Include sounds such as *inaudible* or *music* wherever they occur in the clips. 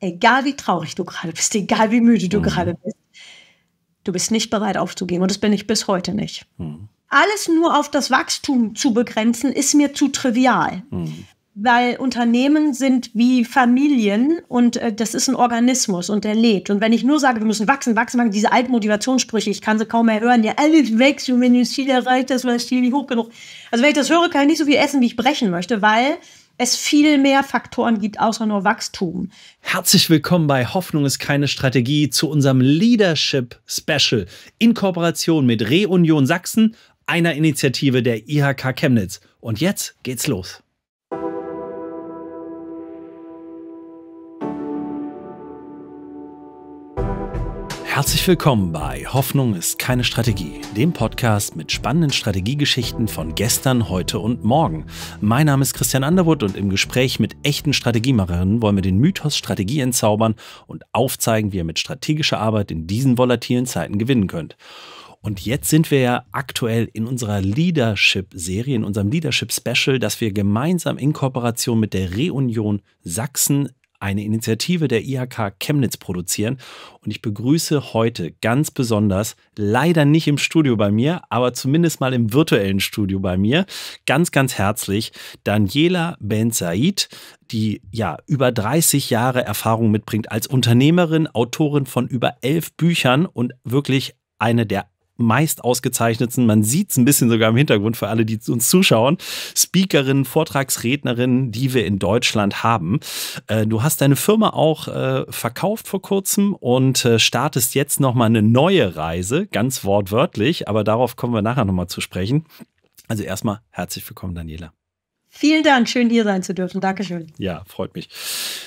egal wie traurig du gerade bist, egal wie müde du mhm. gerade bist, du bist nicht bereit aufzugeben. Und das bin ich bis heute nicht. Mhm. Alles nur auf das Wachstum zu begrenzen, ist mir zu trivial. Mhm weil Unternehmen sind wie Familien und äh, das ist ein Organismus und der lebt. Und wenn ich nur sage, wir müssen wachsen, wachsen, wachsen, diese alten Motivationssprüche, ich kann sie kaum mehr hören, ja, alles wächst und wenn du das Ziel erreicht hast, war das Ziel nicht hoch genug. Also wenn ich das höre, kann ich nicht so viel essen, wie ich brechen möchte, weil es viel mehr Faktoren gibt, außer nur Wachstum. Herzlich willkommen bei Hoffnung ist keine Strategie zu unserem Leadership Special in Kooperation mit Reunion Sachsen, einer Initiative der IHK Chemnitz. Und jetzt geht's los. Herzlich willkommen bei Hoffnung ist keine Strategie, dem Podcast mit spannenden Strategiegeschichten von gestern, heute und morgen. Mein Name ist Christian Underwood und im Gespräch mit echten Strategiemacherinnen wollen wir den Mythos Strategie entzaubern und aufzeigen, wie ihr mit strategischer Arbeit in diesen volatilen Zeiten gewinnen könnt. Und jetzt sind wir ja aktuell in unserer Leadership-Serie, in unserem Leadership-Special, das wir gemeinsam in Kooperation mit der Reunion Sachsen eine Initiative der IHK Chemnitz produzieren. Und ich begrüße heute ganz besonders, leider nicht im Studio bei mir, aber zumindest mal im virtuellen Studio bei mir, ganz, ganz herzlich Daniela Ben Said, die ja über 30 Jahre Erfahrung mitbringt als Unternehmerin, Autorin von über elf Büchern und wirklich eine der meist ausgezeichnetsten, man sieht es ein bisschen sogar im Hintergrund für alle, die uns zuschauen, Speakerin, Vortragsrednerin, die wir in Deutschland haben. Äh, du hast deine Firma auch äh, verkauft vor kurzem und äh, startest jetzt nochmal eine neue Reise, ganz wortwörtlich, aber darauf kommen wir nachher nochmal zu sprechen. Also erstmal herzlich willkommen, Daniela. Vielen Dank, schön hier sein zu dürfen. Dankeschön. Ja, freut mich.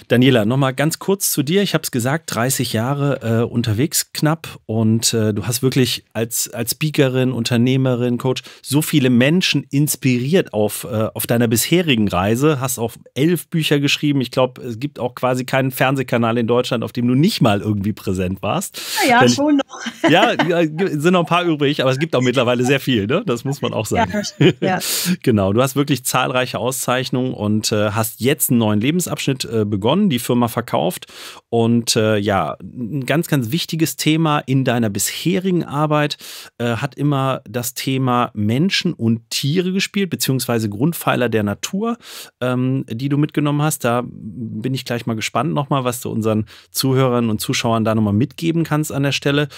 Daniela, nochmal ganz kurz zu dir. Ich habe es gesagt, 30 Jahre äh, unterwegs knapp und äh, du hast wirklich als, als Speakerin, Unternehmerin, Coach so viele Menschen inspiriert auf, äh, auf deiner bisherigen Reise. Hast auch elf Bücher geschrieben. Ich glaube, es gibt auch quasi keinen Fernsehkanal in Deutschland, auf dem du nicht mal irgendwie präsent warst. Ja, ja schon noch. Ja, sind noch ein paar übrig, aber es gibt auch mittlerweile sehr viel, ne? Das muss man auch sagen. Ja, ja. *laughs* genau, du hast wirklich zahlreiche Auszeichnung und äh, hast jetzt einen neuen Lebensabschnitt äh, begonnen, die Firma verkauft. Und äh, ja, ein ganz, ganz wichtiges Thema in deiner bisherigen Arbeit äh, hat immer das Thema Menschen und Tiere gespielt, beziehungsweise Grundpfeiler der Natur, ähm, die du mitgenommen hast. Da bin ich gleich mal gespannt nochmal, was du unseren Zuhörern und Zuschauern da nochmal mitgeben kannst an der Stelle.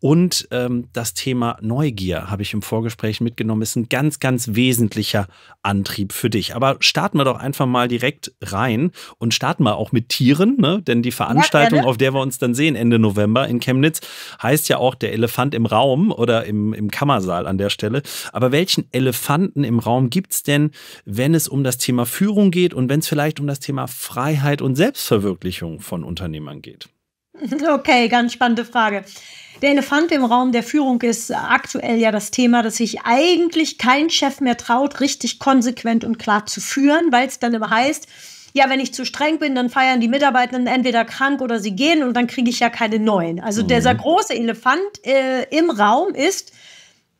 Und ähm, das Thema Neugier habe ich im Vorgespräch mitgenommen, ist ein ganz, ganz wesentlicher Antrieb für dich. Aber starten wir doch einfach mal direkt rein und starten wir auch mit Tieren, ne? denn die Veranstaltung, ja, auf der wir uns dann sehen Ende November in Chemnitz, heißt ja auch der Elefant im Raum oder im, im Kammersaal an der Stelle. Aber welchen Elefanten im Raum gibt es denn, wenn es um das Thema Führung geht und wenn es vielleicht um das Thema Freiheit und Selbstverwirklichung von Unternehmern geht? Okay, ganz spannende Frage. Der Elefant im Raum der Führung ist aktuell ja das Thema, dass sich eigentlich kein Chef mehr traut, richtig konsequent und klar zu führen, weil es dann immer heißt, ja, wenn ich zu streng bin, dann feiern die Mitarbeitenden entweder krank oder sie gehen und dann kriege ich ja keine neuen. Also mhm. dieser große Elefant äh, im Raum ist,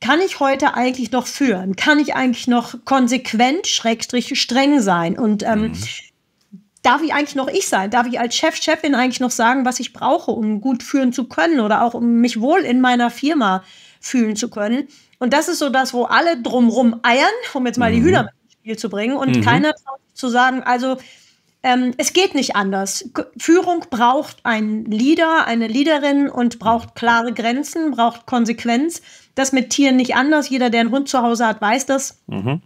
kann ich heute eigentlich noch führen? Kann ich eigentlich noch konsequent, schrägstrich streng sein? Und ähm, mhm darf ich eigentlich noch ich sein? Darf ich als Chef, Chefin eigentlich noch sagen, was ich brauche, um gut führen zu können oder auch um mich wohl in meiner Firma fühlen zu können? Und das ist so das, wo alle drumrum eiern, um jetzt mal mhm. die Hühner ins Spiel zu bringen und mhm. keiner zu sagen, also ähm, es geht nicht anders. Führung braucht einen Leader, eine Leaderin und braucht klare Grenzen, braucht Konsequenz. Das mit Tieren nicht anders. Jeder, der einen Hund zu Hause hat, weiß das. Mhm.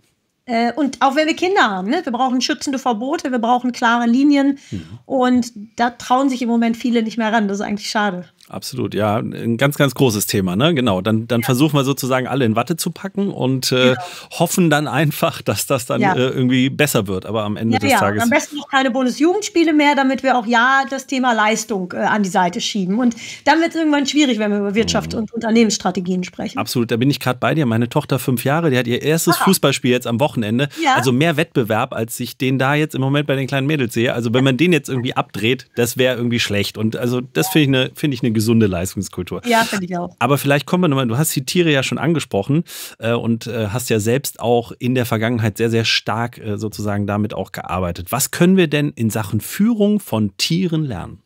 Äh, und auch wenn wir Kinder haben, ne? wir brauchen schützende Verbote, wir brauchen klare Linien. Mhm. Und da trauen sich im Moment viele nicht mehr ran. Das ist eigentlich schade. Absolut, ja, ein ganz, ganz großes Thema, ne? Genau. Dann, dann ja. versuchen wir sozusagen alle in Watte zu packen und äh, genau. hoffen dann einfach, dass das dann ja. äh, irgendwie besser wird. Aber am Ende ja, des ja. Tages. Am besten noch keine Bundesjugendspiele mehr, damit wir auch ja das Thema Leistung äh, an die Seite schieben. Und dann wird es irgendwann schwierig, wenn wir über Wirtschaft mhm. und Unternehmensstrategien sprechen. Absolut, da bin ich gerade bei dir. Meine Tochter fünf Jahre, die hat ihr erstes Aha. Fußballspiel jetzt am Wochenende. Also mehr Wettbewerb, als ich den da jetzt im Moment bei den kleinen Mädels sehe. Also wenn man den jetzt irgendwie abdreht, das wäre irgendwie schlecht. Und also das finde ich eine find ich eine gesunde Leistungskultur. Ja, finde ich auch. Aber vielleicht kommen wir nochmal, du hast die Tiere ja schon angesprochen äh, und äh, hast ja selbst auch in der Vergangenheit sehr, sehr stark äh, sozusagen damit auch gearbeitet. Was können wir denn in Sachen Führung von Tieren lernen?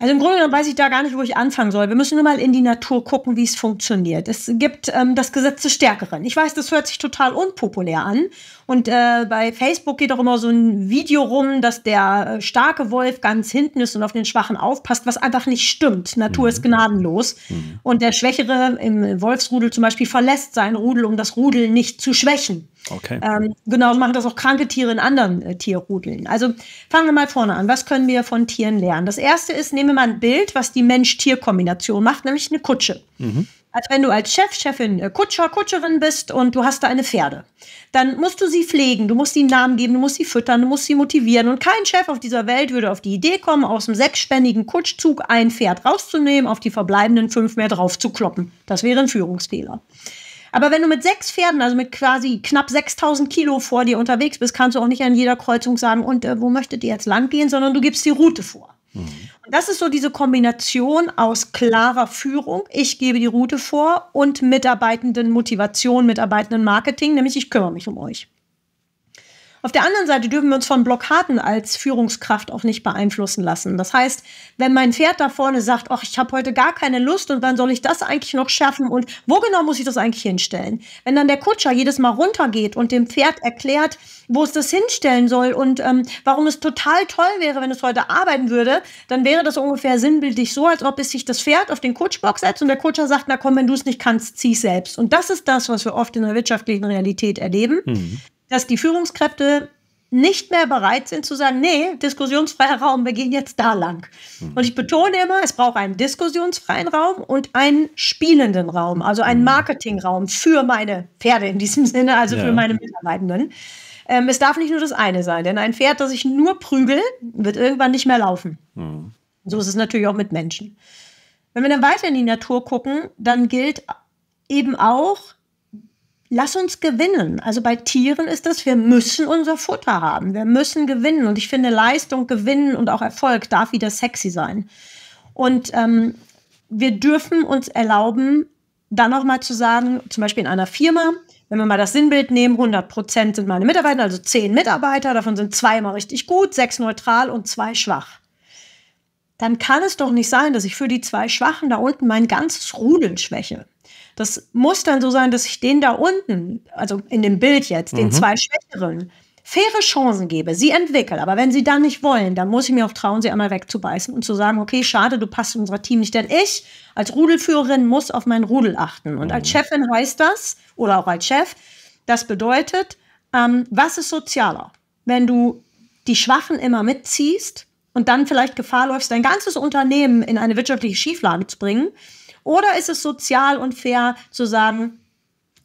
Also im Grunde genommen weiß ich da gar nicht, wo ich anfangen soll. Wir müssen nur mal in die Natur gucken, wie es funktioniert. Es gibt ähm, das Gesetz des Stärkeren. Ich weiß, das hört sich total unpopulär an. Und äh, bei Facebook geht auch immer so ein Video rum, dass der äh, starke Wolf ganz hinten ist und auf den Schwachen aufpasst, was einfach nicht stimmt. Natur mhm. ist gnadenlos. Mhm. Und der Schwächere im Wolfsrudel zum Beispiel verlässt sein Rudel, um das Rudel nicht zu schwächen. Okay. Ähm, genau, machen das auch kranke Tiere in anderen äh, Tierrudeln. Also fangen wir mal vorne an. Was können wir von Tieren lernen? Das erste ist, nehmen wir mal ein Bild, was die Mensch-Tier-Kombination macht, nämlich eine Kutsche. Mhm. Also wenn du als Chef, Chefin, äh, Kutscher, Kutscherin bist und du hast da eine Pferde, dann musst du sie pflegen, du musst ihnen Namen geben, du musst sie füttern, du musst sie motivieren. Und kein Chef auf dieser Welt würde auf die Idee kommen, aus dem sechsspännigen Kutschzug ein Pferd rauszunehmen, auf die verbleibenden fünf mehr drauf zu kloppen. Das wäre ein Führungsfehler. Aber wenn du mit sechs Pferden, also mit quasi knapp 6000 Kilo vor dir unterwegs bist, kannst du auch nicht an jeder Kreuzung sagen, und äh, wo möchtet ihr jetzt lang gehen, sondern du gibst die Route vor. Mhm. Und das ist so diese Kombination aus klarer Führung, ich gebe die Route vor, und Mitarbeitenden Motivation, Mitarbeitenden Marketing, nämlich ich kümmere mich um euch. Auf der anderen Seite dürfen wir uns von Blockaden als Führungskraft auch nicht beeinflussen lassen. Das heißt, wenn mein Pferd da vorne sagt, ach, ich habe heute gar keine Lust und wann soll ich das eigentlich noch schaffen und wo genau muss ich das eigentlich hinstellen? Wenn dann der Kutscher jedes Mal runtergeht und dem Pferd erklärt, wo es das hinstellen soll und ähm, warum es total toll wäre, wenn es heute arbeiten würde, dann wäre das ungefähr sinnbildlich so, als ob es sich das Pferd auf den Kutschbock setzt und der Kutscher sagt, na komm, wenn du es nicht kannst, zieh selbst. Und das ist das, was wir oft in der wirtschaftlichen Realität erleben. Mhm dass die Führungskräfte nicht mehr bereit sind zu sagen, nee, diskussionsfreier Raum, wir gehen jetzt da lang. Mhm. Und ich betone immer, es braucht einen diskussionsfreien Raum und einen spielenden Raum, also einen mhm. Marketingraum für meine Pferde in diesem Sinne, also ja. für meine Mitarbeitenden. Ähm, es darf nicht nur das eine sein, denn ein Pferd, das ich nur prügel, wird irgendwann nicht mehr laufen. Mhm. So ist es natürlich auch mit Menschen. Wenn wir dann weiter in die Natur gucken, dann gilt eben auch, lass uns gewinnen. Also bei Tieren ist das, wir müssen unser Futter haben. Wir müssen gewinnen. Und ich finde, Leistung, Gewinnen und auch Erfolg darf wieder sexy sein. Und ähm, wir dürfen uns erlauben, dann auch mal zu sagen, zum Beispiel in einer Firma, wenn wir mal das Sinnbild nehmen, 100 Prozent sind meine Mitarbeiter, also zehn Mitarbeiter, davon sind zwei immer richtig gut, sechs neutral und zwei schwach. Dann kann es doch nicht sein, dass ich für die zwei Schwachen da unten mein ganzes Rudel schwäche. Das muss dann so sein, dass ich den da unten, also in dem Bild jetzt, den mhm. zwei Schwächeren, faire Chancen gebe, sie entwickeln. Aber wenn sie dann nicht wollen, dann muss ich mir auch trauen, sie einmal wegzubeißen und zu sagen, okay, schade, du passt in unser Team nicht. Denn ich als Rudelführerin muss auf mein Rudel achten. Und als mhm. Chefin heißt das, oder auch als Chef, das bedeutet, ähm, was ist sozialer? Wenn du die Schwachen immer mitziehst und dann vielleicht Gefahr läufst, dein ganzes Unternehmen in eine wirtschaftliche Schieflage zu bringen, oder ist es sozial und fair zu sagen,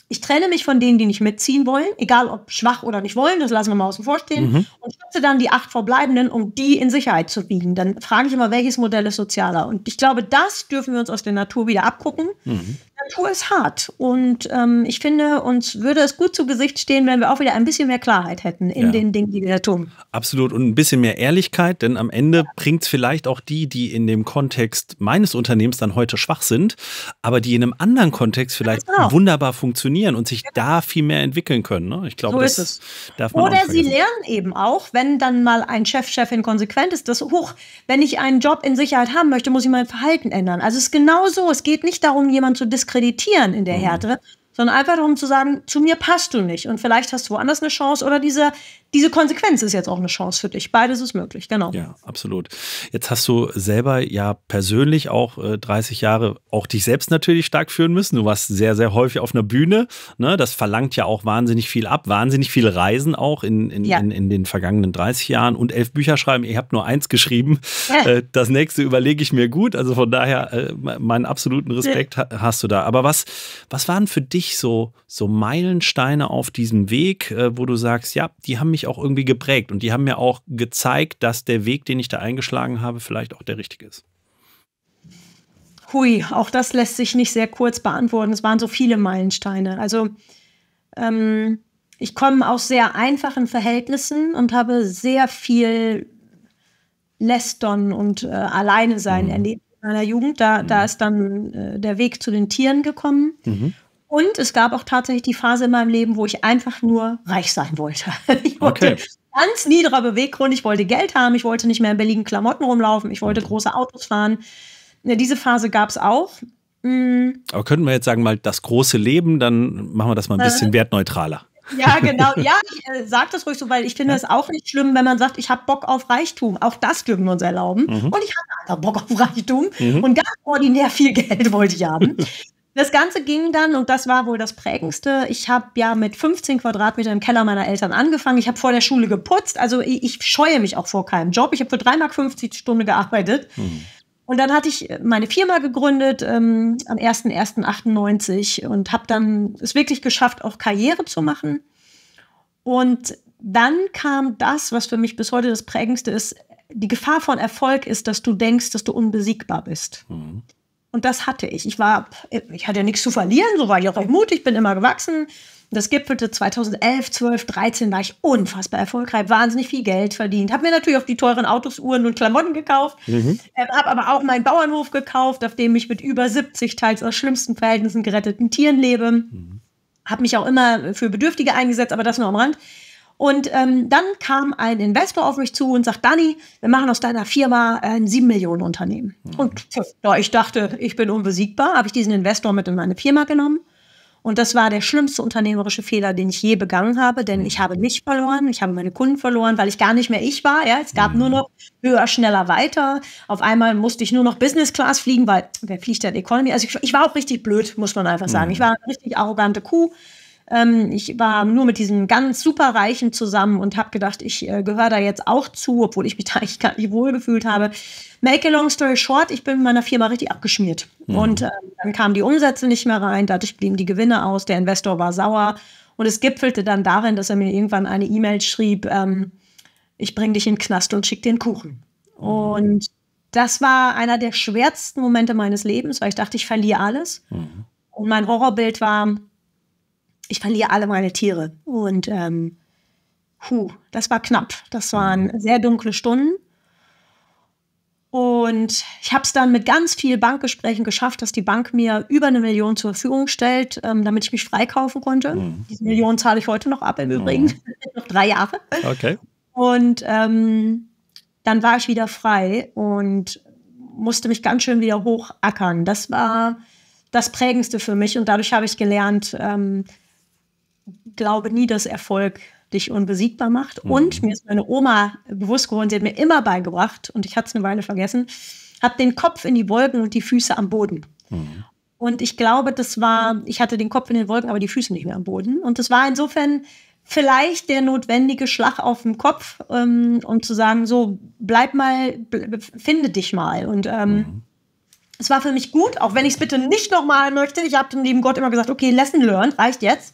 ich trenne mich von denen, die nicht mitziehen wollen, egal ob schwach oder nicht wollen, das lassen wir mal außen vor stehen, mhm. und schütze dann die acht Verbleibenden, um die in Sicherheit zu wiegen. Dann frage ich immer, welches Modell ist sozialer? Und ich glaube, das dürfen wir uns aus der Natur wieder abgucken. Mhm. Natur ist hart. Und ähm, ich finde, uns würde es gut zu Gesicht stehen, wenn wir auch wieder ein bisschen mehr Klarheit hätten in ja. den Dingen, die wir da tun. Absolut. Und ein bisschen mehr Ehrlichkeit, denn am Ende ja. bringt es vielleicht auch die, die in dem Kontext meines Unternehmens dann heute schwach sind, aber die in einem anderen Kontext vielleicht genau. wunderbar funktionieren und sich ja. da viel mehr entwickeln können. Ne? Ich glaube, so das ist es. darf man Oder sie lernen eben auch, wenn dann mal ein Chef, Chefin konsequent ist, das hoch, wenn ich einen Job in Sicherheit haben möchte, muss ich mein Verhalten ändern. Also es ist genau so. Es geht nicht darum, jemanden zu diskreditieren diskreditieren in der mhm. Härte, sondern einfach darum zu sagen, zu mir passt du nicht und vielleicht hast du woanders eine Chance oder diese, diese Konsequenz ist jetzt auch eine Chance für dich. Beides ist möglich, genau. Ja, absolut. Jetzt hast du selber ja persönlich auch äh, 30 Jahre auch dich selbst natürlich stark führen müssen. Du warst sehr, sehr häufig auf einer Bühne. Ne? Das verlangt ja auch wahnsinnig viel ab, wahnsinnig viel Reisen auch in, in, ja. in, in, den vergangenen 30 Jahren und elf Bücher schreiben. Ihr habt nur eins geschrieben. Äh, das nächste überlege ich mir gut. Also von daher äh, meinen absoluten Respekt ja. hast du da. Aber was, was waren für dich dich so, so Meilensteine auf diesem Weg, äh, wo du sagst, ja, die haben mich auch irgendwie geprägt und die haben mir auch gezeigt, dass der Weg, den ich da eingeschlagen habe, vielleicht auch der richtige ist? Hui, auch das lässt sich nicht sehr kurz beantworten. Es waren so viele Meilensteine. Also ähm, ich komme aus sehr einfachen Verhältnissen und habe sehr viel Lästern und äh, Alleine sein mhm. erlebt in meiner Jugend. Da, mhm. da ist dann äh, der Weg zu den Tieren gekommen. Mhm. Und es gab auch tatsächlich die Phase in meinem Leben, wo ich einfach nur reich sein wollte. *laughs* Ich wollte okay. ganz niederer Beweggrund. Ich wollte Geld haben, ich wollte nicht mehr in billigen Klamotten rumlaufen, ich wollte große Autos fahren. Ja, diese Phase gab es auch. Mhm. Aber könnten wir jetzt sagen, mal das große Leben, dann machen wir das mal ein bisschen äh, wertneutraler. Ja, *laughs* genau. Ja, ich äh, sage das ruhig so, weil ich finde es auch nicht schlimm, wenn man sagt, ich habe Bock auf Reichtum. Auch das dürfen wir uns erlauben. Mhm. Und ich hatte einfach Bock auf Reichtum mhm. und ganz ordinär viel Geld wollte ich haben. *laughs* Das Ganze ging dann, und das war wohl das Prägendste, ich habe ja mit 15 Quadratmeter im Keller meiner Eltern angefangen. Ich habe vor der Schule geputzt, also ich, ich, scheue mich auch vor keinem Job. Ich habe für 3,50 Mark die Stunde gearbeitet. Mhm. Und dann hatte ich meine Firma gegründet ähm, am 01.01.98 und habe dann es wirklich geschafft, auch Karriere zu machen. Und dann kam das, was für mich bis heute das Prägendste ist. Die Gefahr von Erfolg ist, dass du denkst, dass du unbesiegbar bist. Mhm. Und das hatte ich. Ich war, ich hatte ja nichts zu verlieren, so war ich auch recht mutig, bin immer gewachsen. Das gipfelte 2011, 12, 13, war ich unfassbar erfolgreich, wahnsinnig viel Geld verdient. Habe mir natürlich auch die teuren Autos, Uhren und Klamotten gekauft. Mhm. Äh, habe aber auch meinen Bauernhof gekauft, auf dem ich mit über 70 teils aus schlimmsten Verhältnissen geretteten Tieren lebe. Mhm. Habe mich auch immer für Bedürftige eingesetzt, aber das nur am Rand. Und ähm, dann kam ein Investor auf mich zu und sagt, Dani, wir machen aus deiner Firma ein 7 Millionen Unternehmen. Mhm. Und da ich dachte, ich bin unbesiegbar, habe ich diesen Investor mit in meine Firma genommen. Und das war der schlimmste unternehmerische Fehler, den ich je begangen habe, denn ich habe mich verloren, ich habe meine Kunden verloren, weil ich gar nicht mehr ich war. Ja? Es gab mhm. nur noch höher, schneller, weiter. Auf einmal musste ich nur noch Business Class fliegen, weil wer fliegt denn Economy? Also ich, ich war auch richtig blöd, muss man einfach sagen. Mhm. Ich war eine richtig arrogante Kuh. Ähm, ich war nur mit diesen ganz superreichen zusammen und habe gedacht, ich äh, gehöre da jetzt auch zu, obwohl ich mich *laughs* da eigentlich gar nicht wohl gefühlt habe. Make a long story short, ich bin mit meiner Firma richtig abgeschmiert. Mhm. Und äh, dann kamen die Umsätze nicht mehr rein, dadurch blieben die Gewinne aus, der Investor war sauer. Und es gipfelte dann darin, dass er mir irgendwann eine E-Mail schrieb, ähm, ich bringe dich in den Knast und schick dir einen Kuchen. Mhm. Und das war einer der schwersten Momente meines Lebens, weil ich dachte, ich verliere alles. Mhm. Und mein Horrorbild war, ich verliere alle meine Tiere. Und ähm, puh, das war knapp. Das waren sehr dunkle Stunden. Und ich habe es dann mit ganz vielen Bankgesprächen geschafft, dass die Bank mir über eine Million zur Verfügung stellt, ähm, damit ich mich freikaufen konnte. Mhm. Diese Million zahle ich heute noch ab im Übrigen. Mhm. *laughs* noch drei Jahre. Okay. Und ähm, dann war ich wieder frei und musste mich ganz schön wieder hochackern. Das war das Prägendste für mich und dadurch habe ich gelernt, ähm, glaube nie, dass Erfolg dich unbesiegbar macht. Mhm. Und mir ist meine Oma bewusst geworden, sie hat mir immer beigebracht, und ich hatte es eine Weile vergessen, hab den Kopf in die Wolken und die Füße am Boden. Mhm. Und ich glaube, das war, ich hatte den Kopf in den Wolken, aber die Füße nicht mehr am Boden. Und das war insofern vielleicht der notwendige Schlag auf den Kopf, ähm, um zu sagen, so, bleib mal, finde dich mal. Und ähm, mhm. es war für mich gut, auch wenn ich es bitte nicht nochmal möchte. Ich habe dem lieben Gott immer gesagt, okay, lesson learned, reicht jetzt.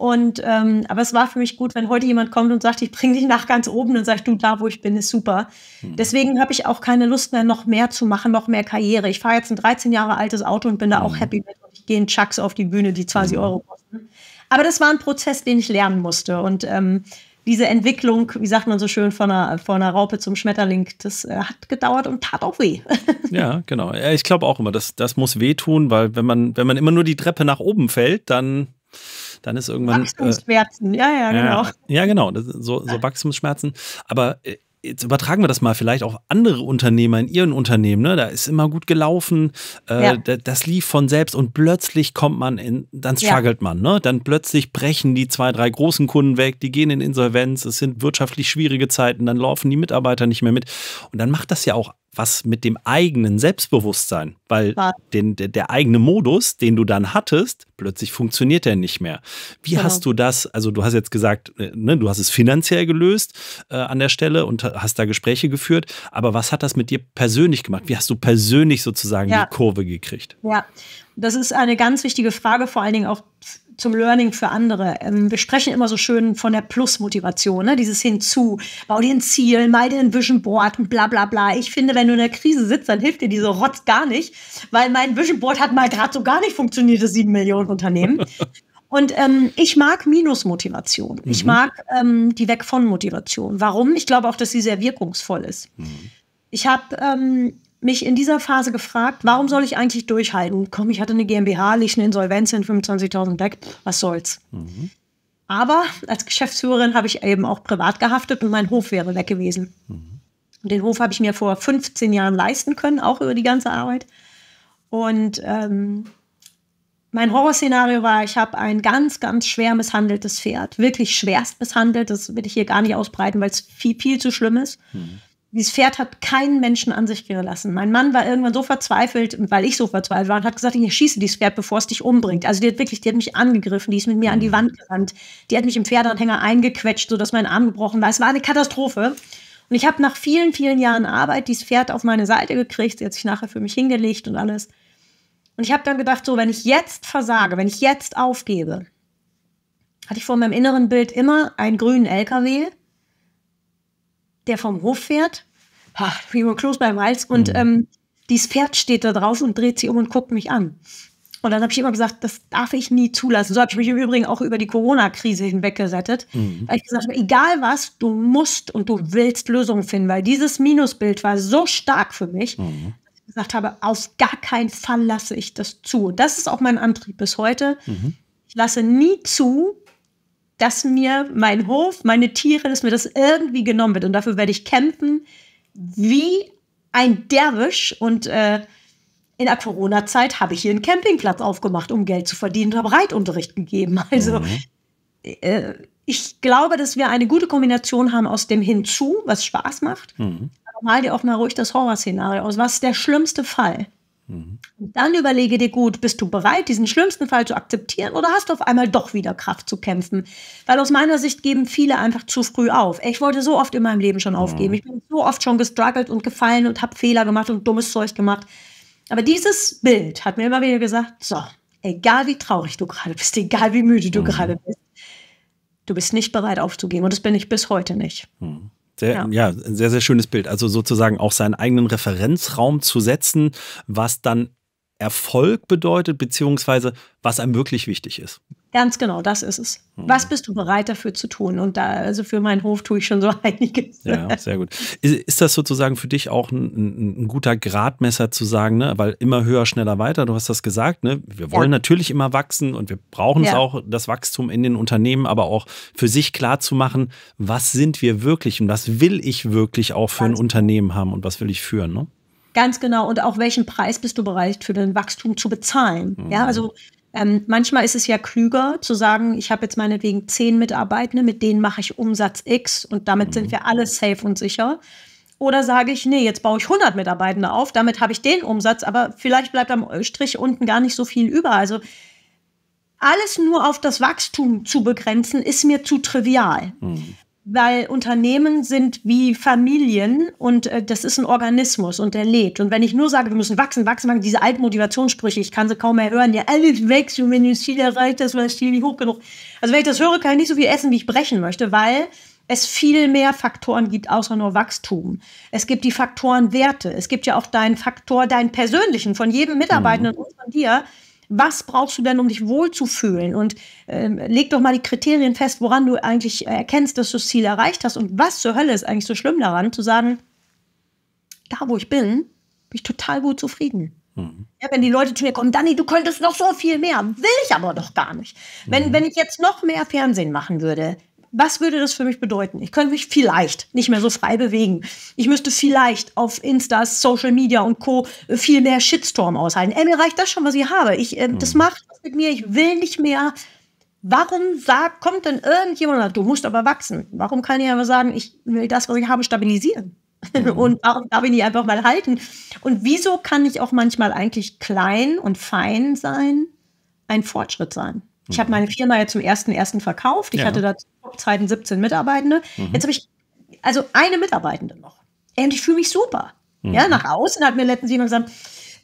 Und ähm, aber es war für mich gut, wenn heute jemand kommt und sagt, ich bringe dich nach ganz oben und sagst du, da wo ich bin, ist super. Mhm. Deswegen habe ich auch keine Lust mehr, noch mehr zu machen, noch mehr Karriere. Ich fahre jetzt ein 13 Jahre altes Auto und bin da mhm. auch happy mit. Und ich gehe in Chucks auf die Bühne, die 20 mhm. Euro kosten. Aber das war ein Prozess, den ich lernen musste. Und ähm, diese Entwicklung, wie sagt man so schön, von einer, von einer Raupe zum Schmetterling, das äh, hat gedauert und tat auch weh. *laughs* ja, genau. Ich glaube auch immer, das, das muss wehtun, weil wenn man, wenn man immer nur die Treppe nach oben fällt, dann dann ist irgendwann. Wachstumsschmerzen, äh, ja, ja, genau. Ja, ja genau, so, so Wachstumsschmerzen. Aber äh, jetzt übertragen wir das mal vielleicht auf andere Unternehmer in ihren Unternehmen. Ne? Da ist immer gut gelaufen, äh, ja. das lief von selbst und plötzlich kommt man in, dann struggelt ja. man. Ne? Dann plötzlich brechen die zwei, drei großen Kunden weg, die gehen in Insolvenz, es sind wirtschaftlich schwierige Zeiten, dann laufen die Mitarbeiter nicht mehr mit. Und dann macht das ja auch was mit dem eigenen Selbstbewusstsein, weil den, der, der, eigene Modus, den du dann hattest, plötzlich funktioniert der nicht mehr. Wie genau. hast du das, also du hast jetzt gesagt, äh, ne, du hast es finanziell gelöst äh, an der Stelle und hast da Gespräche geführt, aber was hat das mit dir persönlich gemacht? Wie hast du persönlich sozusagen ja. die Kurve gekriegt? Ja, das ist eine ganz wichtige Frage, vor allen Dingen auch zum Learning für andere. Ähm, wir sprechen immer so schön von der Plus-Motivation, ne? dieses Hinzu, bau dir ein Ziel, mal dir ein Vision Board und bla bla bla. Ich finde, wenn du in der Krise sitzt, dann hilft dir diese Rotz gar nicht, weil mein Vision Board hat mal gerade so gar nicht funktioniert, das 7 Millionen Unternehmen. *laughs* Und ähm, ich mag Minus-Motivation. Mhm. Ich mag ähm, die Weg von Motivation. Warum? Ich glaube auch, dass sie sehr wirkungsvoll ist. Mhm. Ich habe ähm, mich in dieser Phase gefragt, warum soll ich eigentlich durchhalten? Komm, ich hatte eine GmbH, liegt eine Insolvenz in 25.000 weg, was soll's? Mhm. Aber als Geschäftsführerin habe ich eben auch privat gehaftet und mein Hof wäre weg gewesen. Mhm. Und den Hof habe ich mir vor 15 Jahren leisten können, auch über die ganze Arbeit. Und ähm, mein Horrorszenario war, ich habe ein ganz, ganz schwer misshandeltes Pferd. Wirklich schwerst misshandelt. Das will ich hier gar nicht ausbreiten, weil es viel, viel zu schlimm ist. Mhm. Dieses Pferd hat keinen Menschen an sich gelassen. Mein Mann war irgendwann so verzweifelt, weil ich so verzweifelt war, und hat gesagt, ich schieße dieses Pferd, bevor es dich umbringt. Also die hat wirklich, die hat mich angegriffen, die ist mit mir an die Wand gerannt, die hat mich im Pferdeanhänger eingequetscht, sodass mein Arm gebrochen war. Es war eine Katastrophe. Und ich habe nach vielen, vielen Jahren Arbeit dieses Pferd auf meine Seite gekriegt. Sie hat sich nachher für mich hingelegt und alles. Und ich habe dann gedacht, so, wenn ich jetzt versage, wenn ich jetzt aufgebe, hatte ich vor meinem inneren Bild immer einen grünen LKW, der vom Hof fährt, wie ein Kloß beim Hals, und mhm. ähm, dieses Pferd steht da drauf und dreht sich um und guckt mich an. Und dann habe ich immer gesagt, das darf ich nie zulassen. So habe ich mich im Übrigen auch über die Corona-Krise hinweggesettet. Mhm. Weil ich gesagt habe, egal was, du musst und du willst Lösungen finden, weil dieses Minusbild war so stark für mich, mhm. dass ich gesagt habe, auf gar keinen Fall lasse ich das zu. Und das ist auch mein Antrieb bis heute. Mhm. Ich lasse nie zu, dass mir mein Hof, meine Tiere, dass mir das irgendwie genommen wird. Und dafür werde ich kämpfen wie ein Derwisch. Und äh, in der Corona-Zeit habe ich hier einen Campingplatz aufgemacht, um Geld zu verdienen und habe Reitunterricht gegeben. *laughs* Also mhm. äh, ich glaube, dass wir eine gute Kombination haben aus dem Hinzu, was Spaß macht. Mhm. Mal dir auch mal ruhig das Horrorszenario aus. Was ist der schlimmste Fall? Mhm. Und dann überlege dir gut, bist du bereit, diesen schlimmsten Fall zu akzeptieren oder hast du auf einmal doch wieder Kraft zu kämpfen? Weil aus meiner Sicht geben viele einfach zu früh auf. Ich wollte so oft in meinem Leben schon aufgeben. Mhm. Ich bin so oft schon gestruggelt und gefallen und habe Fehler gemacht und dummes Zeug gemacht. Aber dieses Bild hat mir immer wieder gesagt, so, egal wie traurig du gerade bist, egal wie müde du mhm. gerade bist, du bist nicht bereit aufzugeben. Und das bin ich bis heute nicht. Mhm. Sehr, ja. ja, ein sehr, sehr schönes Bild. Also sozusagen auch seinen eigenen Referenzraum zu setzen, was dann Erfolg bedeutet, beziehungsweise was einem wirklich wichtig ist. Ganz genau, das ist es. Hm. Was bist du bereit dafür zu tun? Und da, also für meinen Hof tue ich schon so *laughs* einiges. Ja, sehr gut. Ist, ist das sozusagen für dich auch ein, ein, ein, guter Gradmesser zu sagen, ne? weil immer höher, schneller, weiter, du hast das gesagt, ne? wir wollen ja. natürlich immer wachsen und wir brauchen es ja. auch, das Wachstum in den Unternehmen, aber auch für sich klar zu machen, was sind wir wirklich und was will ich wirklich auch für Ganz ein genau. Unternehmen haben und was will ich führen. Ne? Ganz genau. Und auch welchen Preis bist du bereit für den Wachstum zu bezahlen? Mhm. Ja, also ähm, manchmal ist es ja klüger zu sagen, ich habe jetzt meinetwegen zehn Mitarbeitende, mit denen mache ich Umsatz X und damit mhm. sind wir alle safe und sicher. Oder sage ich, nee, jetzt baue ich 100 Mitarbeitende auf, damit habe ich den Umsatz, aber vielleicht bleibt am Strich unten gar nicht so viel über. Also alles nur auf das Wachstum zu begrenzen, ist mir zu trivial. Mhm weil Unternehmen sind wie Familien und äh, das ist ein Organismus und der lebt. Und wenn ich nur sage, wir müssen wachsen, wachsen, wachsen, diese alten Motivationssprüche, ich kann sie kaum mehr hören, ja, alles wächst und wenn du das Ziel erreicht hast, war das Ziel nicht hoch genug. Also wenn ich das höre, kann ich nicht so viel essen, wie ich brechen möchte, weil es viel mehr Faktoren gibt, außer nur Wachstum. Es gibt die Faktoren Werte. Es gibt ja auch deinen Faktor, deinen persönlichen, von jedem Mitarbeitenden mhm. und von dir, was brauchst du denn, um dich wohlzufühlen? Und äh, leg doch mal die Kriterien fest, woran du eigentlich erkennst, dass du das Ziel erreicht hast. Und was zur Hölle ist eigentlich so schlimm daran, zu sagen, da wo ich bin, bin ich total gut zufrieden. Mhm. Ja, wenn die Leute zu mir kommen, Dani, du könntest noch so viel mehr, will ich aber doch gar nicht. Wenn, mhm. wenn ich jetzt noch mehr Fernsehen machen würde, was würde das für mich bedeuten? Ich könnte mich vielleicht nicht mehr so frei bewegen. Ich müsste vielleicht auf Insta, Social Media und Co. viel mehr Shitstorm aushalten. Ey, mir reicht das schon, was ich habe. Ich, äh, Das mhm. macht was mit mir. Ich will nicht mehr. Warum sagt, kommt denn irgendjemand und sagt, du musst aber wachsen? Warum kann ich aber sagen, ich will das, was ich habe, stabilisieren? *laughs* Mhm. Und warum darf ich nicht einfach mal halten? Und wieso kann ich auch manchmal eigentlich klein und fein sein, ein Fortschritt sein? Ich habe meine Firma jetzt zum ersten ersten verkauft. Ich ja. hatte da Zeiten 17 Mitarbeitende. Mhm. Jetzt habe ich also eine Mitarbeitende noch. Und ich fühle mich super. Mhm. Ja, nach außen hat mir letztens jemand gesagt,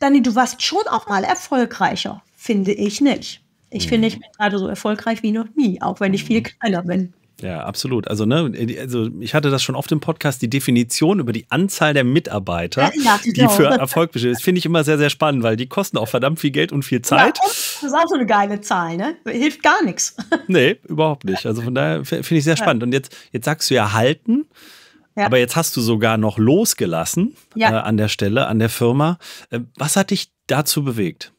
Dani, du warst schon auch mal erfolgreicher. Finde ich nicht. Ich mhm. finde, ich bin gerade so erfolgreich wie noch nie, auch wenn ich viel mhm. kleiner bin. Ja, absolut. Also, ne, also ich hatte das schon oft im Podcast, die Definition über die Anzahl der Mitarbeiter, ja, die für Erfolg besteht. Das finde ich immer sehr, sehr spannend, weil die kosten auch verdammt viel Geld und viel Zeit. Ja, das ist auch so eine geile Zahl, ne? Hilft gar nichts. *laughs* Nee, überhaupt nicht. Also von daher finde ich sehr spannend. Und jetzt, jetzt sagst du ja halten. Ja. Aber jetzt hast du sogar noch losgelassen ja. äh, an der Stelle, an der Firma. Äh, was hat dich dazu bewegt?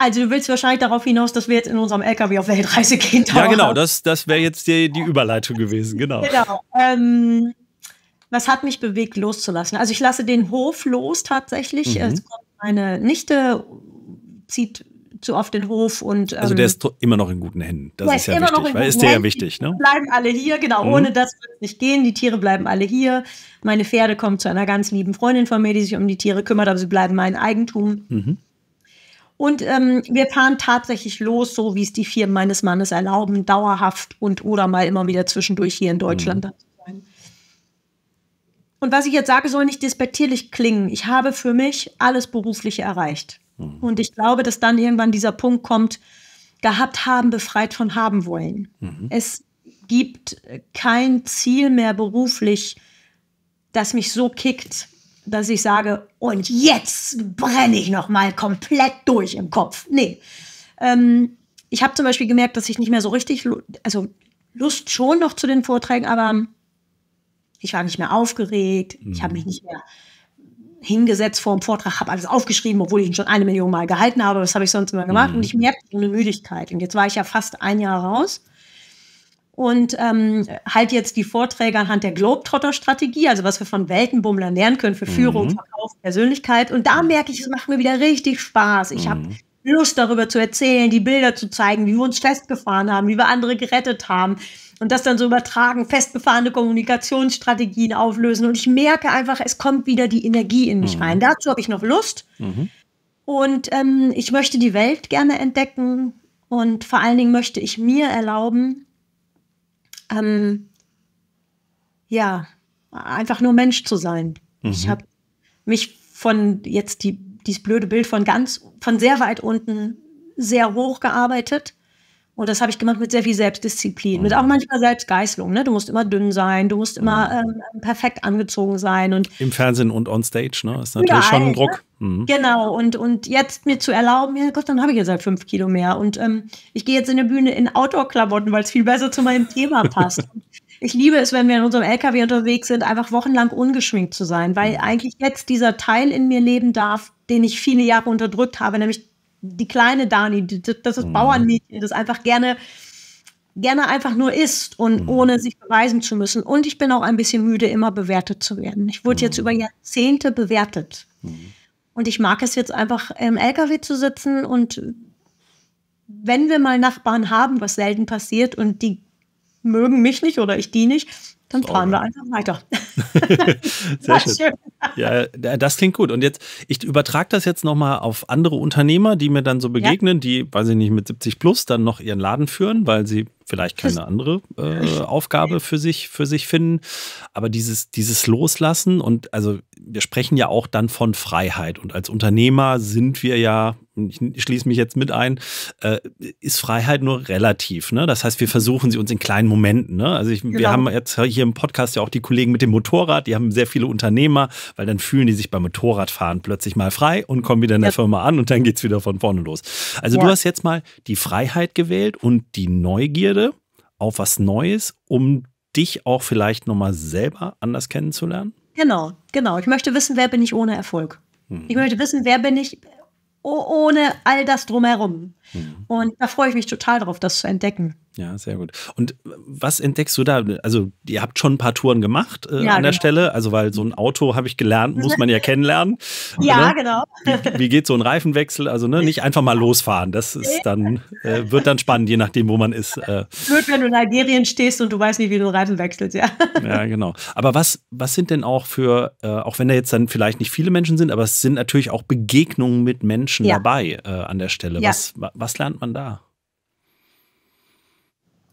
Also du willst wahrscheinlich darauf hinaus, dass wir jetzt in unserem LKW auf Weltreise gehen. Ja, genau, das, das wäre jetzt die, die Überleitung gewesen, genau. Genau. Ähm, was hat mich bewegt, loszulassen? Also ich lasse den Hof los tatsächlich. Mhm. Meine Nichte zieht zu oft den Hof und. Ähm, also der ähm, ist immer noch in guten Händen. Das ist ja immer wichtig, weil ist der ja wichtig, ne? Bleiben alle hier, genau. Mhm. Ohne das wird es nicht gehen. Die Tiere bleiben alle hier. Meine Pferde kommen zu einer ganz lieben Freundin von mir, die sich um die Tiere kümmert, aber sie bleiben mein Eigentum. Mhm. Und ähm, wir fahren tatsächlich los, so wie es die Firmen meines Mannes erlauben, dauerhaft und oder mal immer wieder zwischendurch hier in Deutschland mhm. zu sein. Und was ich jetzt sage, soll nicht despektierlich klingen. Ich habe für mich alles Berufliche erreicht. Mhm. Und ich glaube, dass dann irgendwann dieser Punkt kommt, gehabt haben, befreit von haben wollen. Mhm. Es gibt kein Ziel mehr beruflich, das mich so kickt, dass ich sage, und jetzt brenne ich noch mal komplett durch im Kopf. Nee. Ähm, ich habe zum Beispiel gemerkt, dass ich nicht mehr so richtig, also Lust schon noch zu den Vorträgen, aber ich war nicht mehr aufgeregt. Mhm. Ich habe mich nicht mehr hingesetzt vor dem Vortrag, habe alles aufgeschrieben, obwohl ich ihn schon eine Million Mal gehalten habe. Das habe ich sonst immer gemacht. Mhm. Und ich merkte so eine Müdigkeit. Und jetzt war ich ja fast ein Jahr raus und ähm, halt jetzt die Vorträge anhand der Globetrotter-Strategie, also was wir von Weltenbummlern lernen können für Führung, mhm. Verkauf, Persönlichkeit. Und da merke ich, es macht mir wieder richtig Spaß. Ich mhm. habe Lust darüber zu erzählen, die Bilder zu zeigen, wie wir uns festgefahren haben, wie wir andere gerettet haben und das dann so übertragen, festgefahrene Kommunikationsstrategien auflösen. Und ich merke einfach, es kommt wieder die Energie in mich mhm. rein. Dazu habe ich noch Lust. Mhm. Und ähm, ich möchte die Welt gerne entdecken. Und vor allen Dingen möchte ich mir erlauben, ähm, ja, einfach nur Mensch zu sein. Mhm. Ich habe mich von jetzt die, dieses blöde Bild von ganz, von sehr weit unten sehr hoch gearbeitet und das habe ich gemacht mit sehr viel Selbstdisziplin, mit auch manchmal Selbstgeißelung. Ne? Du musst immer dünn sein, du musst immer ähm, perfekt angezogen sein. Und Im Fernsehen und on stage, ne? Ist natürlich schon ein Druck. Ne? Mhm. Genau, und, und jetzt mir zu erlauben, ja Gott, dann habe ich jetzt halt fünf Kilo mehr. Und ähm, ich gehe jetzt in der Bühne in Outdoor-Klamotten, weil es viel besser zu meinem Thema *laughs* passt. ich liebe es, wenn wir in unserem LKW unterwegs sind, einfach wochenlang ungeschminkt zu sein, weil mhm. eigentlich jetzt dieser Teil in mir leben darf, den ich viele Jahre unterdrückt habe, nämlich die kleine Dani, das ist mhm. Bauernmädchen, das einfach gerne, gerne einfach nur isst und mhm. ohne sich beweisen zu müssen. Und ich bin auch ein bisschen müde, immer bewertet zu werden. Ich wurde mhm. jetzt über Jahrzehnte bewertet. Mhm. Und ich mag es jetzt einfach im LKW zu sitzen und wenn wir mal Nachbarn haben, was selten passiert und die mögen mich nicht oder ich die nicht, dann fahren wir einfach weiter. *laughs* Sehr schön. schön. Ja, das klingt gut. Und jetzt, ich übertrage das jetzt nochmal auf andere Unternehmer, die mir dann so begegnen, ja. die, weiß ich nicht, mit 70 plus dann noch ihren Laden führen, weil sie vielleicht keine andere äh, *laughs* Aufgabe für sich, für sich finden. Aber dieses, dieses Loslassen und also wir sprechen ja auch dann von Freiheit. Und als Unternehmer sind wir ja ich schließe mich jetzt mit ein, äh, ist Freiheit nur relativ. Ne? Das heißt, wir versuchen sie uns in kleinen Momenten. Ne? Also ich, genau. wir haben jetzt hier im Podcast ja auch die Kollegen mit dem Motorrad, die haben sehr viele Unternehmer, weil dann fühlen die sich beim Motorradfahren plötzlich mal frei und kommen wieder in der ja. Firma an und dann geht es wieder von vorne los. Also ja. du hast jetzt mal die Freiheit gewählt und die Neugierde auf was Neues, um dich auch vielleicht nochmal selber anders kennenzulernen? Genau, genau. Ich möchte wissen, wer bin ich ohne Erfolg. Hm. Ich möchte wissen, wer bin ich ohne all das drumherum. Mhm. Und da freue ich mich total drauf, das zu entdecken. Ja, sehr gut. Und was entdeckst du da? Also, ihr habt schon ein paar Touren gemacht äh, ja, an der genau. Stelle. Also, weil so ein Auto, habe ich gelernt, muss man ja *laughs* kennenlernen. ja, genau. Wie, wie, geht so ein Reifenwechsel? Also, ne, nicht einfach mal losfahren. Das ist dann, äh, wird dann spannend, je nachdem, wo man ist. Äh. Wird, wenn du in Algerien stehst und du weißt nicht, wie du Reifen wechselst, ja. Ja, genau. Aber was, was sind denn auch für, äh, auch wenn da jetzt dann vielleicht nicht viele Menschen sind, aber es sind natürlich auch Begegnungen mit Menschen ja. dabei äh, an der Stelle. Ja. Was, was lernt man da?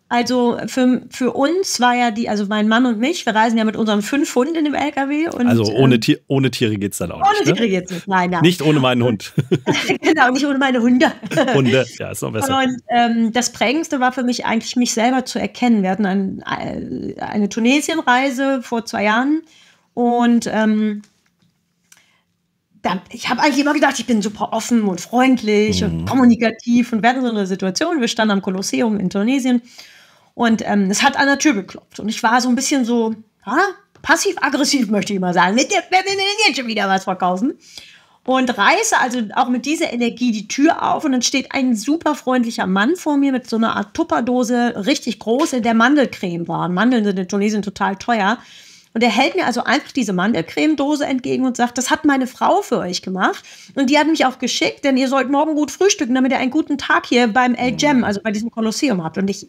Also für, für uns war ja die, also mein Mann und mich, wir reisen ja mit unseren fünf Hunden in dem LKW. Und, also ohne, ähm, Tier, ohne Tiere geht es dann auch ohne nicht. Ohne Tiere ne? geht es nicht, nein, nein. Nicht ohne meinen Hund. *laughs* *laughs* genau, nicht ohne meine Hunde. Hunde, ja, ist noch besser. Und ähm, das Prägendste war für mich eigentlich, mich selber zu erkennen. Wir hatten ein, äh, eine Tunesienreise vor zwei Jahren und ähm, ich habe eigentlich immer gedacht, ich bin super offen und freundlich mhm. und kommunikativ und wir hatten so eine Situation, wir standen am Kolosseum in Tunesien und ähm, es hat an der Tür geklopft. Und ich war so ein bisschen so, passiv-aggressiv, möchte ich mal sagen. Wer will denn jetzt schon wieder was verkaufen? und reiße also auch mit dieser Energie die Tür auf und dann steht ein super freundlicher Mann vor mir mit so einer Art Tupperdose, richtig groß, in der Mandelcreme war. Mandeln sind in Tunesien total teuer. Und er hält mir also einfach diese Mandelcremedose entgegen und sagt, das hat meine Frau für euch gemacht. Und die hat mich auch geschickt, denn ihr sollt morgen gut frühstücken, damit ihr einen guten Tag hier beim El Gem, also bei diesem Kolosseum habt. Und ich,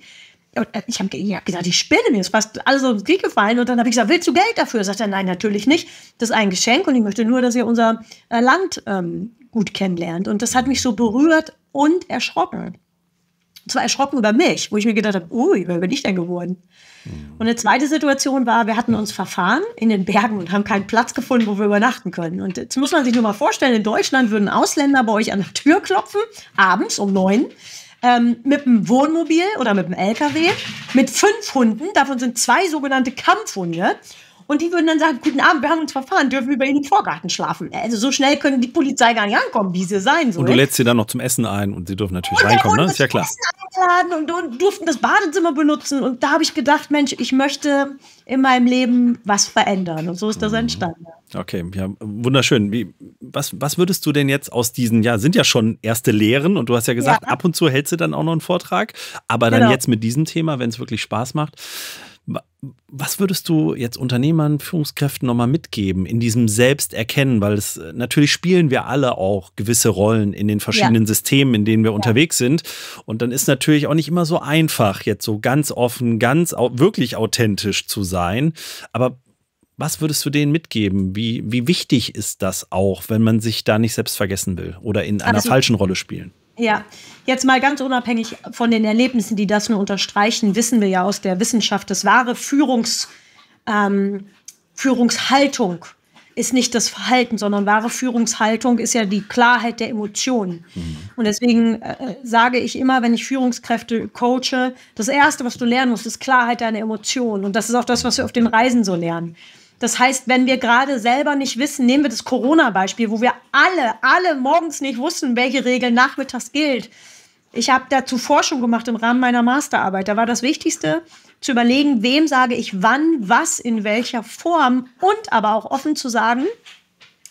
ich habe hab gedacht, ich spinne mir, ist fast alles ins Krieg gefallen. Und dann habe ich gesagt, willst du Geld dafür? Sagt er, nein, natürlich nicht. Das ist ein Geschenk und ich möchte nur, dass ihr unser äh, Land ähm, gut kennenlernt. Und das hat mich so berührt und erschrocken. Und zwar erschrocken über mich, wo ich mir gedacht habe, ui, wer bin ich denn geworden? Und eine zweite Situation war, wir hatten uns verfahren in den Bergen und haben keinen Platz gefunden, wo wir übernachten können. Und jetzt muss man sich nur mal vorstellen, in Deutschland würden Ausländer bei euch an der Tür klopfen, abends um neun, ähm, mit einem Wohnmobil oder mit einem LKW, mit fünf Hunden, davon sind zwei sogenannte Kampfhunde. Und die würden dann sagen, guten Abend, wir haben uns verfahren, dürfen wir bei Ihnen im Vorgarten schlafen. Also so schnell können die Polizei gar nicht ankommen, wie sie sein soll. Und du lädst sie dann noch zum Essen ein und sie dürfen natürlich und reinkommen, ne? Ist ja klar. Essen und, und durften das Badezimmer benutzen. Und da habe ich gedacht, Mensch, ich möchte in meinem Leben was verändern. Und so ist das mhm. entstanden. Okay, ja, wunderschön. Wie, was, was würdest du denn jetzt aus diesen, ja, sind ja schon erste Lehren und du hast ja gesagt, ja. ab und zu hältst du dann auch noch einen Vortrag, aber dann genau. jetzt mit diesem Thema, wenn es wirklich Spaß macht. Was würdest du jetzt Unternehmern, Führungskräften nochmal mitgeben in diesem Selbsterkennen? Weil es äh, natürlich spielen wir alle auch gewisse Rollen in den verschiedenen ja. Systemen, in denen wir ja. unterwegs sind. Und dann ist natürlich auch nicht immer so einfach, jetzt so ganz offen, ganz wirklich authentisch zu sein. Aber was würdest du denen mitgeben? Wie, wie wichtig ist das auch, wenn man sich da nicht selbst vergessen will oder in einer also, falschen Rolle spielen? Ja, jetzt mal ganz unabhängig von den Erlebnissen, die das nur unterstreichen, wissen wir ja aus der Wissenschaft, das wahre Führungs, ähm, Führungshaltung ist nicht das Verhalten, sondern wahre Führungshaltung ist ja die Klarheit der Emotionen. Mhm. Und deswegen äh, sage ich immer, wenn ich Führungskräfte coache, das Erste, was du lernen musst, ist Klarheit deiner Emotionen. Und das ist auch das, was wir auf den Reisen so lernen. Das heißt, wenn wir gerade selber nicht wissen, nehmen wir das Corona-Beispiel, wo wir alle, alle morgens nicht wussten, welche Regel nachmittags gilt. Ich habe dazu Forschung gemacht im Rahmen meiner Masterarbeit. Da war das Wichtigste, zu überlegen, wem sage ich wann, was, in welcher Form und aber auch offen zu sagen,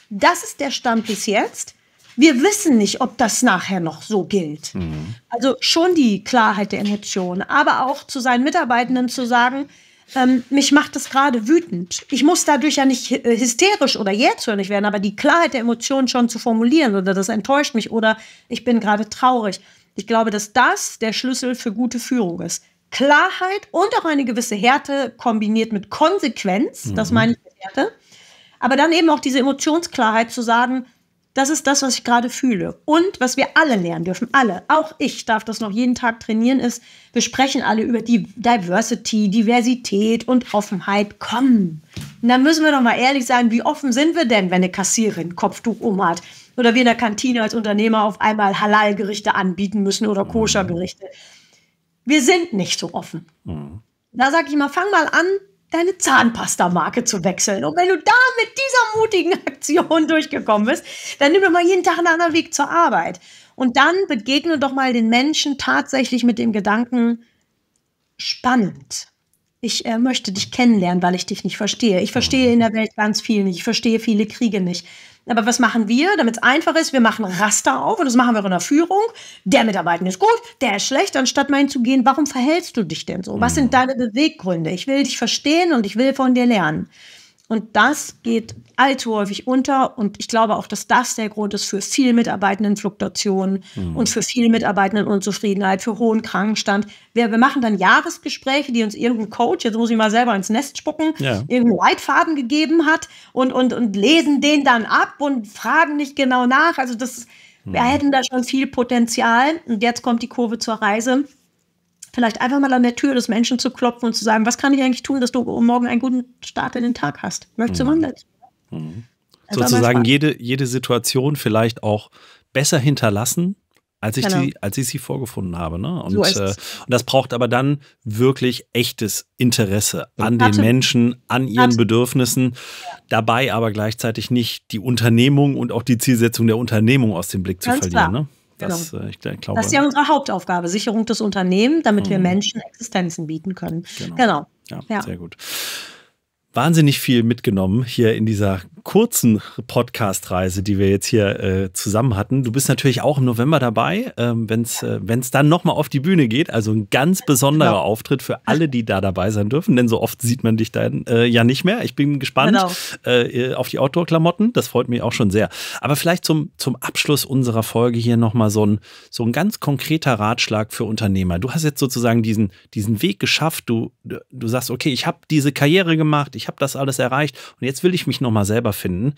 das ist der Stand bis jetzt. Wir wissen nicht, ob das nachher noch so gilt. Mhm. Also schon die Klarheit der Emotionen, aber auch zu seinen Mitarbeitenden zu sagen, ähm, mich macht das gerade wütend. Ich muss dadurch ja nicht äh, hysterisch oder jähzornig werden, aber die Klarheit der Emotionen schon zu formulieren oder das enttäuscht mich oder ich bin gerade traurig. Ich glaube, dass das der Schlüssel für gute Führung ist. Klarheit und auch eine gewisse Härte kombiniert mit Konsequenz, mhm. das meine ich mit Härte. Aber dann eben auch diese Emotionsklarheit zu sagen, das ist das, was ich gerade fühle. Und was wir alle lernen dürfen, alle, auch ich darf das noch jeden Tag trainieren, ist, wir sprechen alle über die Diversity, Diversität und Offenheit. Komm, und dann müssen wir doch mal ehrlich sein, wie offen sind wir denn, wenn eine Kassiererin Kopftuch um hat? Oder wir in der Kantine als Unternehmer auf einmal Halal-Gerichte anbieten müssen oder Koscher-Gerichte. Wir sind nicht so offen. Mhm. Da sage ich mal, fang mal an, deine Zahnpasta-Marke zu wechseln. Und wenn du da mit dieser mutigen Aktion durchgekommen bist, dann nimm doch mal jeden Tag einen anderen Weg zur Arbeit. Und dann begegne doch mal den Menschen tatsächlich mit dem Gedanken, spannend. Ich äh, möchte dich kennenlernen, weil ich dich nicht verstehe. Ich verstehe in der Welt ganz viel nicht. Ich verstehe viele Kriege nicht. Aber was machen wir, damit es einfach ist? Wir machen Raster auf und das machen wir in der Führung. Der Mitarbeiter ist gut, der ist schlecht, anstatt mal hinzugehen, warum verhältst du dich denn so? Was sind mhm. deine Beweggründe? Ich will dich verstehen und ich will von dir lernen. Und das geht allzu häufig unter. Und ich glaube auch, dass das der Grund ist für viel Mitarbeitendenfluktuation mhm. und für viel Mitarbeitendenunzufriedenheit, für hohen Krankenstand. Wir, wir machen dann Jahresgespräche, die uns irgendein Coach, jetzt muss ich mal selber ins Nest spucken, ja. irgendeinen Leitfaden gegeben hat und, und, und lesen den dann ab und fragen nicht genau nach. Also das, mhm. wir hätten da schon viel Potenzial. Und jetzt kommt die Kurve zur Reise vielleicht einfach mal an der Tür des Menschen zu klopfen und zu sagen, was kann ich eigentlich tun, dass du morgen einen guten Start in den Tag hast? Möchtest du mhm. wandeln? Mhm. Sozusagen jede, jede Situation vielleicht auch besser hinterlassen, als ich, genau. die, als ich sie vorgefunden habe. Ne? Und, so äh, und das braucht aber dann wirklich echtes Interesse an den Menschen, an ihren. Bedürfnissen, dabei aber gleichzeitig nicht die Unternehmung und auch die Zielsetzung der Unternehmung aus dem Blick Ganz zu verlieren. Ne? Das, genau. äh, ich glaube, das ist ja unsere Hauptaufgabe, Sicherung des Unternehmens, damit mhm. wir Menschen Existenzen bieten können. Genau. genau. Ja, ja, sehr gut. Wahnsinnig viel mitgenommen hier in dieser kurzen Podcast-Reise, die wir jetzt hier äh, zusammen hatten. Du bist natürlich auch im November dabei, ähm, wenn es äh, dann nochmal auf die Bühne geht. Also ein ganz besonderer genau. Auftritt für alle, die da dabei sein dürfen, denn so oft sieht man dich dann äh, ja nicht mehr. Ich bin gespannt genau. äh, auf die Outdoor-Klamotten. Das freut mich auch schon sehr. Aber vielleicht zum, zum Abschluss unserer Folge hier nochmal so ein, so ein ganz konkreter Ratschlag für Unternehmer. Du hast jetzt sozusagen diesen, diesen Weg geschafft. Du, du sagst, okay, ich habe diese Karriere gemacht, ich habe das alles erreicht und jetzt will ich mich nochmal selber finden.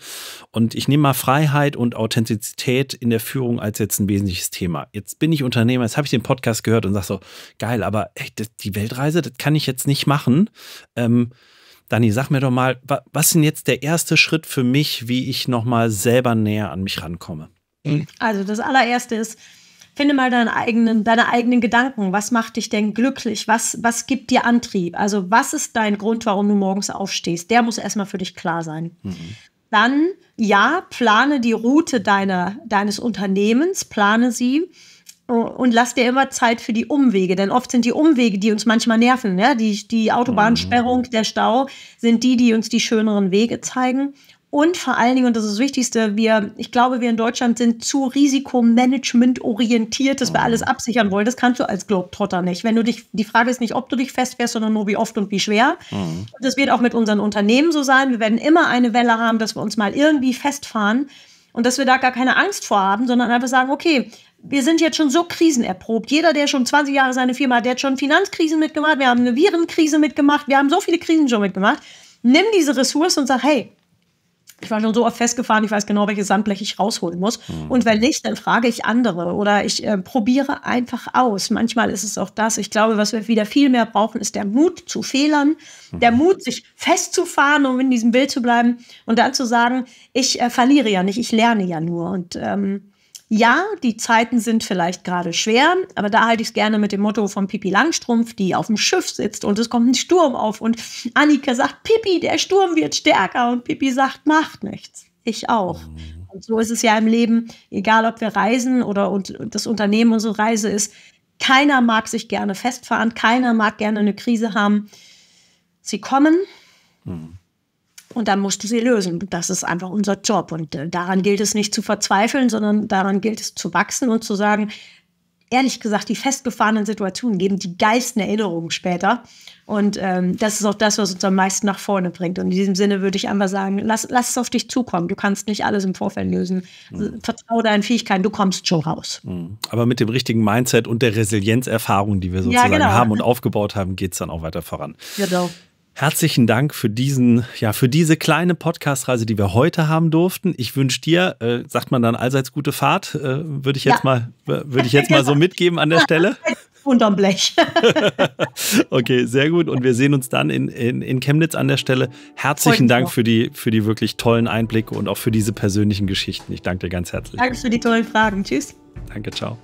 Und ich nehme mal Freiheit und Authentizität in der Führung als jetzt ein wesentliches Thema. Jetzt bin ich Unternehmer, jetzt habe ich den Podcast gehört und sage so, geil, aber ey, die Weltreise, das kann ich jetzt nicht machen. Ähm, Dani, sag mir doch mal, was ist denn jetzt der erste Schritt für mich, wie ich nochmal selber näher an mich rankomme? Also das allererste ist, finde mal deine eigenen, deine eigenen Gedanken. Was macht dich denn glücklich? Was, was gibt dir Antrieb? Also was ist dein Grund, warum du morgens aufstehst? Der muss erstmal für dich klar sein. Mhm dann ja, plane die Route deiner, deines Unternehmens, plane sie und lass dir immer Zeit für die Umwege, denn oft sind die Umwege, die uns manchmal nerven. Ja? Die, die Autobahnsperrung, der Stau sind die, die uns die schöneren Wege zeigen. Und vor allen Dingen, und das ist das Wichtigste, wir, ich glaube, wir in Deutschland sind zu Risikomanagement orientiert, dass wir alles absichern wollen. Das kannst du als Globetrotter nicht. Wenn du dich, die Frage ist nicht, ob du dich festfährst, sondern nur wie oft und wie schwer. Mhm. Das wird auch mit unseren Unternehmen so sein. Wir werden immer eine Welle haben, dass wir uns mal irgendwie festfahren und dass wir da gar keine Angst vor haben, sondern einfach sagen, okay, wir sind jetzt schon so krisenerprobt. Jeder, der schon 20 Jahre seine Firma hat, der hat schon Finanzkrisen mitgemacht, wir haben eine Virenkrise mitgemacht, wir haben so viele Krisen schon mitgemacht. Nimm diese Ressource und sag, hey, ich war schon so oft festgefahren, ich weiß genau, welches Sandblech ich rausholen muss. Mhm. Und wenn nicht, dann frage ich andere oder ich äh, probiere einfach aus. Manchmal ist es auch das. Ich glaube, was wir wieder viel mehr brauchen, ist der Mut zu Fehlern, mhm. der Mut, sich festzufahren, um in diesem Bild zu bleiben und dann zu sagen, ich äh, verliere ja nicht, ich lerne ja nur. Und ähm, ja, die Zeiten sind vielleicht gerade schwer, aber da halte ich es gerne mit dem Motto von Pippi Langstrumpf, die auf dem Schiff sitzt und es kommt ein Sturm auf und Annika sagt, Pippi, der Sturm wird stärker und Pippi sagt, macht nichts. Ich auch. Mhm. Und so ist es ja im Leben, egal ob wir reisen oder und das Unternehmen unsere Reise ist. Keiner mag sich gerne festfahren, keiner mag gerne eine Krise haben. Sie kommen, mhm. Und dann musst du sie lösen. Das ist einfach unser Job. Und äh, daran gilt es nicht zu verzweifeln, sondern daran gilt es zu wachsen und zu sagen, ehrlich gesagt, die festgefahrenen Situationen geben die geilsten Erinnerungen später. Und ähm, das ist auch das, was uns am meisten nach vorne bringt. Und in diesem Sinne würde ich einfach sagen, lass, lass es auf dich zukommen. Du kannst nicht alles im Vorfeld lösen. Mhm. Vertraue deinen Fähigkeiten, du kommst schon raus. Mhm. Aber mit dem richtigen Mindset und der Resilienzerfahrung, die wir sozusagen ja, genau. haben und aufgebaut haben, geht es dann auch weiter voran. Genau. Herzlichen Dank für diesen, ja, für diese kleine Podcast-Reise, die wir heute haben durften. Ich wünsche dir, äh, sagt man dann allseits gute Fahrt, äh, würde ich jetzt ja. mal, würde ich jetzt mal so *laughs* mitgeben an der Stelle. *laughs* Unterm Blech. *laughs* okay, sehr gut. Und wir sehen uns dann in, in, in Chemnitz an der Stelle. Herzlichen Dank für die, für die wirklich tollen Einblicke und auch für diese persönlichen Geschichten. Ich danke dir ganz herzlich. Danke für die tollen Fragen. Tschüss. Danke, ciao.